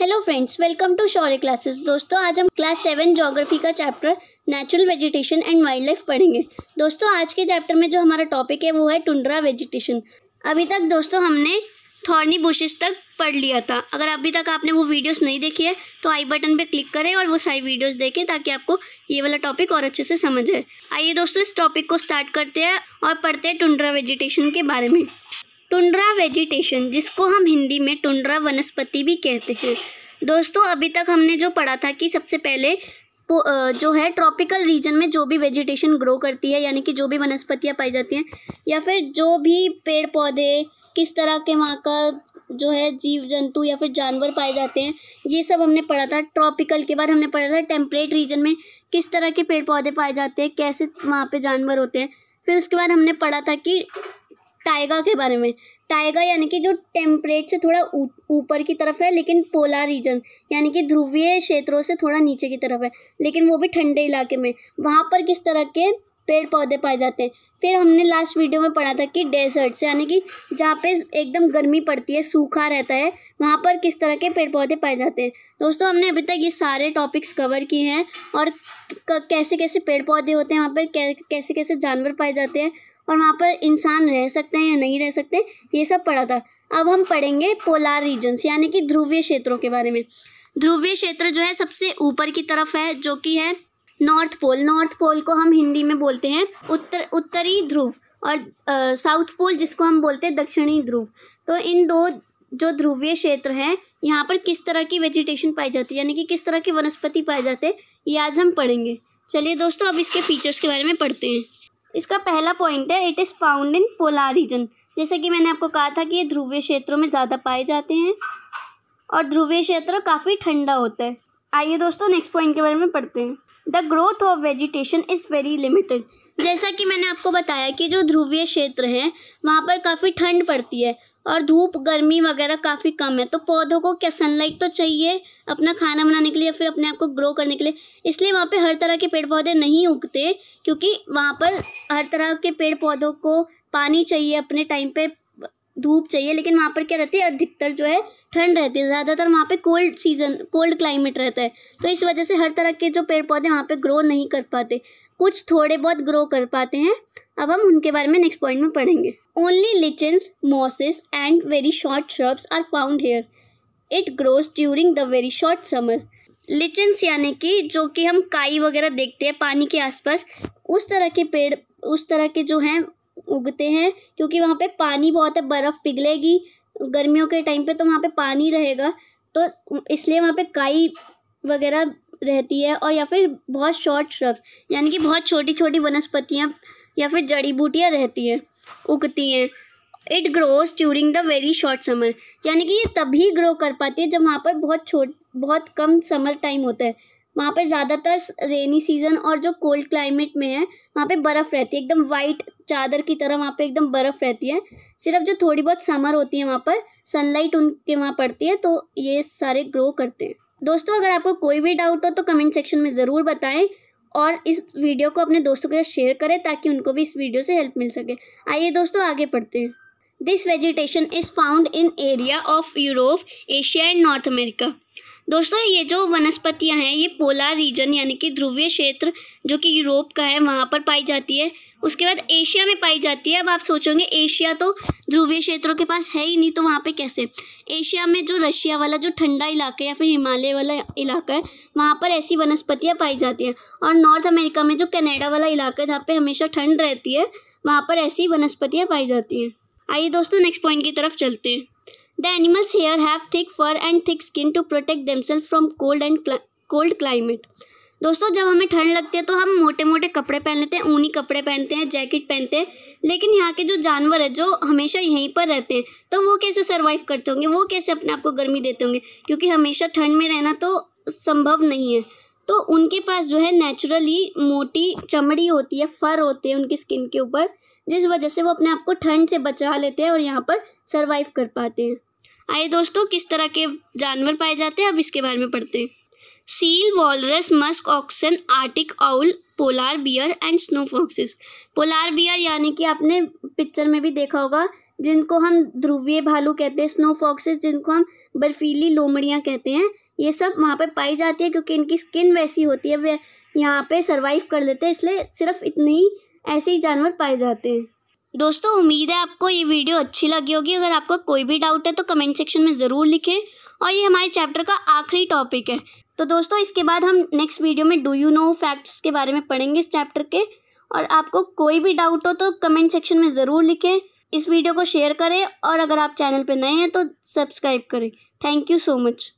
Hello friends welcome to Shaurya classes दोस्तों, आज हम क्लास सेवन जोग्राफी का chapter natural vegetation and wild life पढ़ेंगे। दोस्तों, आज के चैप्टर में जो हमारा टॉपिक है, वो है टुंड्रा वेजिटेशन अभी तक दोस्तों हमने थॉर्नी बुशेस तक पढ़ लिया था। अगर अभी तक आपने वो वीडियोस नहीं देखी है तो आई बटन पे क्लिक करें और वो सारी वीडियोस देखें, ताकि आपको ये वाला टॉपिक और अच्छे से समझ आए। आइए दोस्तों, इस टॉपिक को स्टार्ट करते हैं और पढ़ते हैं टुंड्रा वेजिटेशन के बारे में। टुंड्रा वेजिटेशन, जिसको हम हिंदी में टुंड्रा वनस्पति भी कहते हैं। दोस्तों, अभी तक हमने जो पढ़ा था कि सबसे पहले जो है ट्रॉपिकल रीजन में जो भी वेजिटेशन ग्रो करती है, यानी कि जो भी वनस्पतियाँ पाई जाती हैं, या फिर जो भी पेड़ पौधे किस तरह के वहाँ का जो है जीव जंतु या फिर जानवर पाए जाते हैं, ये सब हमने पढ़ा था। ट्रॉपिकल के बाद हमने पढ़ा था टेम्परेट रीजन में किस तरह के पेड़ पौधे पाए जाते हैं, कैसे वहाँ पे जानवर होते हैं। फिर उसके बाद हमने पढ़ा था कि टाइगा के बारे में। टाइगा यानी कि जो टेम्परेट से थोड़ा ऊपर की तरफ़ है, लेकिन पोलार रीजन, यानी कि ध्रुवीय क्षेत्रों से थोड़ा नीचे की तरफ़ है, लेकिन वो भी ठंडे इलाके में। वहाँ पर किस तरह के पेड़ पौधे पाए जाते हैं? फिर हमने लास्ट वीडियो में पढ़ा था कि डेजर्ट्स यानी कि जहाँ पे एकदम गर्मी पड़ती है, सूखा रहता है, वहाँ पर किस तरह के पेड़ पौधे पाए जाते हैं? दोस्तों, हमने अभी तक ये सारे टॉपिक्स कवर किए हैं, और कैसे कैसे पेड़ पौधे होते हैं, वहाँ पर कैसे कैसे जानवर पाए जाते हैं और वहाँ पर इंसान रह सकते हैं या नहीं रह सकते, ये सब पढ़ा था। अब हम पढ़ेंगे पोलार रीजन्स यानी कि ध्रुवीय क्षेत्रों के बारे में। ध्रुवीय क्षेत्र जो है सबसे ऊपर की तरफ़ है, जो कि है नॉर्थ पोल नॉर्थ पोल को हम हिंदी में बोलते हैं उत्तर, उत्तरी ध्रुव और साउथ पोल जिसको हम बोलते हैं दक्षिणी ध्रुव। तो इन दो जो ध्रुवीय क्षेत्र हैं, यहाँ पर किस तरह की वेजिटेशन पाई जाती है, यानी कि किस तरह की वनस्पति पाए जाते हैं, ये आज हम पढ़ेंगे। चलिए दोस्तों, अब इसके फीचर्स के बारे में पढ़ते हैं। इसका पहला पॉइंट है it is found in polar region जैसे कि मैंने आपको कहा था कि ये ध्रुवीय क्षेत्रों में ज़्यादा पाए जाते हैं और ध्रुवीय क्षेत्र काफ़ी ठंडा होता है। आइए दोस्तों नेक्स्ट पॉइंट के बारे में पढ़ते हैं। The growth of vegetation is very limited जैसा कि मैंने आपको बताया कि जो ध्रुवीय क्षेत्र हैं, वहाँ पर काफ़ी ठंड पड़ती है। और धूप, गर्मी वगैरह काफ़ी कम है। तो पौधों को क्या सनलाइट तो चाहिए अपना खाना बनाने के लिए फिर अपने आप को ग्रो करने के लिए? इसलिए वहाँ पे हर तरह के पेड़ पौधे नहीं उगते, क्योंकि वहाँ पर हर तरह के पेड़ पौधों को पानी चाहिए अपने टाइम पे। धूप चाहिए, लेकिन वहाँ पर क्या रहती है, अधिकतर जो है ठंड रहती है। ज़्यादातर वहाँ पे कोल्ड सीज़न कोल्ड क्लाइमेट रहता है। तो इस वजह से हर तरह के जो पेड़ पौधे वहाँ पे ग्रो नहीं कर पाते। कुछ थोड़े बहुत ग्रो कर पाते हैं। अब हम उनके बारे में नेक्स्ट पॉइंट में पढ़ेंगे। Only lichens mosses and very short shrubs are found here it grows during the very short summer lichens यानी कि जो कि हम काई वगैरह देखते हैं, पानी के आसपास, उस तरह के पेड़, उस तरह के जो हैं उगते हैं, क्योंकि वहाँ पे पानी बहुत है, बर्फ़ पिघलेगी। गर्मियों के टाइम पे तो वहाँ पे पानी रहेगा। तो इसलिए वहाँ पे काई वगैरह रहती है, और या फिर बहुत शॉर्ट श्रब्स यानी कि बहुत छोटी छोटी वनस्पतियाँ, या फिर जड़ी बूटियाँ रहती हैं, उगती हैं। It grows during the very short summer यानी कि ये तभी ग्रो कर पाती है जब वहाँ पर बहुत छोट, बहुत कम समर टाइम होता है। वहाँ पे ज़्यादातर रेनी सीज़न और जो कोल्ड क्लाइमेट में है, वहाँ पे बर्फ़ रहती है। एकदम वाइट चादर की तरह वहाँ पे एकदम बर्फ़ रहती है। सिर्फ़ जो थोड़ी बहुत समर होती है वहाँ पर सनलाइट उनके वहाँ पड़ती है तो ये सारे ग्रो करते हैं। दोस्तों, अगर आपको कोई भी डाउट हो तो कमेंट सेक्शन में ज़रूर बताएँ और इस वीडियो को अपने दोस्तों के साथ शेयर करें ताकि उनको भी इस वीडियो से हेल्प मिल सके। आइए दोस्तों, आगे पढ़ते हैं। This vegetation is found in area of Europe Asia and North America दोस्तों, ये जो वनस्पतियाँ हैं, ये पोलार रीजन यानी कि ध्रुवीय क्षेत्र जो कि यूरोप का है, वहाँ पर पाई जाती है। उसके बाद एशिया में पाई जाती है। अब आप सोचोगे, एशिया तो ध्रुवीय क्षेत्रों के पास है ही नहीं तो वहाँ पे कैसे? एशिया में जो रशिया वाला, जो ठंडा इलाका है या फिर हिमालय वाला इलाका है, वहाँ पर ऐसी वनस्पतियाँ पाई जाती हैं। और नॉर्थ अमेरिका में जो कनाडा वाला इलाका है, जहाँ पर हमेशा ठंड रहती है, वहाँ पर ऐसी वनस्पतियाँ पाई जाती हैं। आइए दोस्तों, नेक्स्ट पॉइंट की तरफ़ चलते हैं। The animals here have thick fur and thick skin to protect themselves from cold and cold climate दोस्तों, जब हमें ठंड लगती है तो हम मोटे मोटे कपड़े पहन लेते हैं, ऊनी कपड़े पहनते हैं, जैकेट पहनते हैं, लेकिन यहाँ के जो जानवर है, जो हमेशा यहीं पर रहते हैं तो वो कैसे सर्वाइव करते होंगे? वो कैसे अपने आप को गर्मी देते होंगे? क्योंकि हमेशा ठंड में रहना तो संभव नहीं है। तो उनके पास जो है नेचुरली मोटी चमड़ी होती है, फर होते हैं उनकी स्किन के ऊपर, जिस वजह से वो अपने आप को ठंड से बचा लेते हैं और यहाँ पर सर्वाइव कर पाते हैं। आइए दोस्तों, किस तरह के जानवर पाए जाते हैं? अब इसके बारे में पढ़ते हैं। Seal walrus musk oxen arctic owl polar bear and snow foxes polar bear यानी कि आपने पिक्चर में भी देखा होगा, जिनको हम ध्रुवीय भालू कहते हैं स्नो फॉक्सेस जिनको हम बर्फीली लोमड़ियाँ कहते हैं, ये सब वहाँ पर पाई जाती है क्योंकि इनकी स्किन वैसी होती है, वे यहाँ पे सर्वाइव कर लेते हैं, इसलिए सिर्फ़ इतने ही ऐसे ही जानवर पाए जाते हैं। दोस्तों, उम्मीद है आपको ये वीडियो अच्छी लगी होगी। अगर आपको कोई भी डाउट है तो कमेंट सेक्शन में ज़रूर लिखें। और ये हमारे चैप्टर का आखिरी टॉपिक है। तो दोस्तों, इसके बाद हम नेक्स्ट वीडियो में डू यू नो फैक्ट्स के बारे में पढ़ेंगे इस चैप्टर के। और आपको कोई भी डाउट हो तो कमेंट सेक्शन में ज़रूर लिखें। इस वीडियो को शेयर करें। और अगर आप चैनल पर नए हैं तो सब्सक्राइब करें। Thank you so much